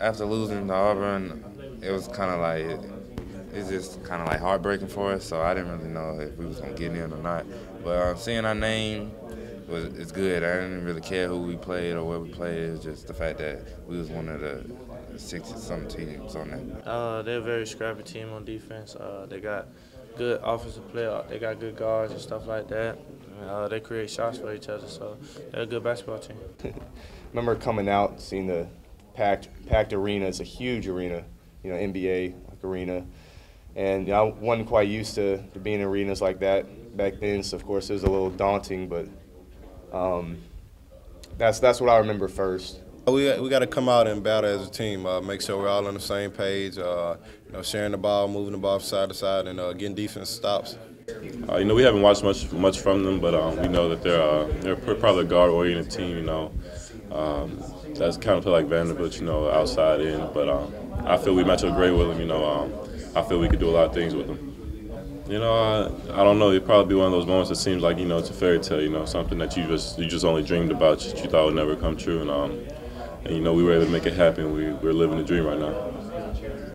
After losing to Auburn, it was kind of like it's just kind of like heartbreaking for us. So I didn't really know if we was gonna get in or not. But uh, seeing our name was it's good. I didn't really care who we played or where we played. It was just the fact that we was one of the six some teams on that. Uh, they're a very scrappy team on defense. Uh, they got good offensive play. They got good guards and stuff like that. Uh, they create shots for each other, so they're a good basketball team. remember coming out, seeing the packed packed arena. It's a huge arena, you know, NBA like arena, and you know, I wasn't quite used to, to being in arenas like that back then. So of course it was a little daunting, but um, that's that's what I remember first. We, we got to come out and battle as a team. Uh, make sure we're all on the same page. Uh, you know, sharing the ball, moving the ball side to side, and uh, getting defense stops. Uh, you know, we haven't watched much much from them, but um, we know that they're uh, they're probably a guard-oriented team. You know, um, that's kind of play like Vanderbilt. You know, outside in. But um, I feel we match up great with them. You know, um, I feel we could do a lot of things with them. You know, I, I don't know. It'd probably be one of those moments that seems like you know it's a fairy tale. You know, something that you just you just only dreamed about, that you thought would never come true, and um, and you know we were able to make it happen. We we're living the dream right now.